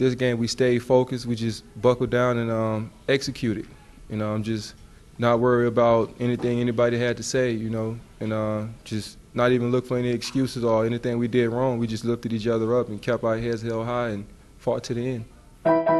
this game we stayed focused. We just buckled down and um, executed. You know, I'm just not worried about anything anybody had to say. You know, and uh, just not even look for any excuses or anything we did wrong. We just lifted each other up and kept our heads held high and fought to the end.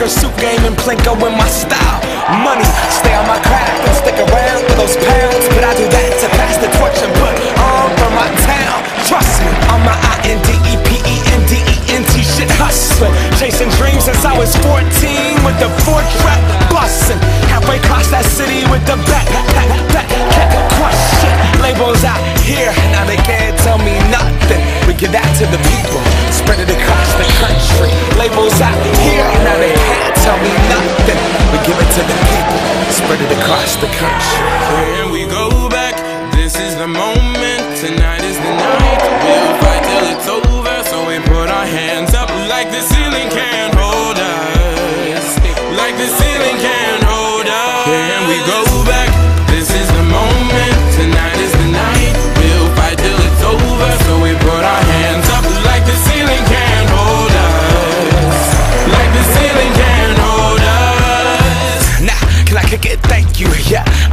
Bob suit game and Plinko in my style. Money, stay on my craft and stick around for those pounds. But I do that to pass the torch and put on for my town.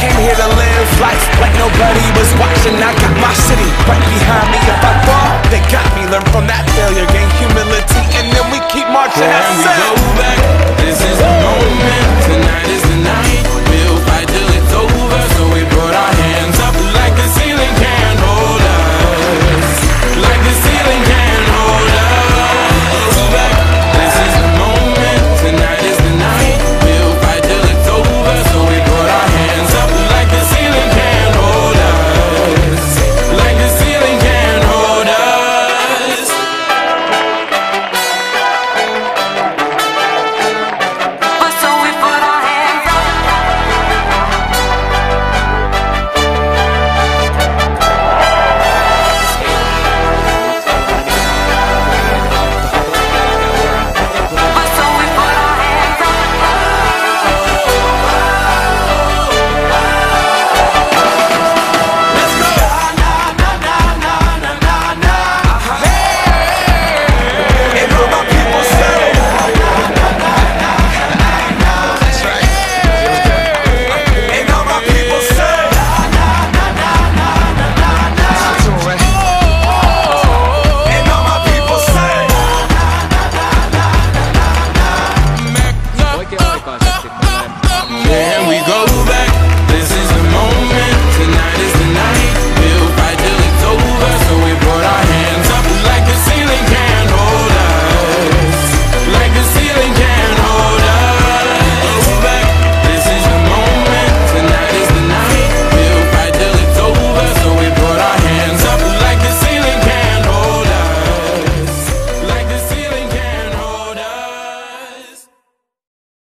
came here to live life like nobody was watching. I got my city right behind me. If I fall, they got me. Learn from that failure, gain humility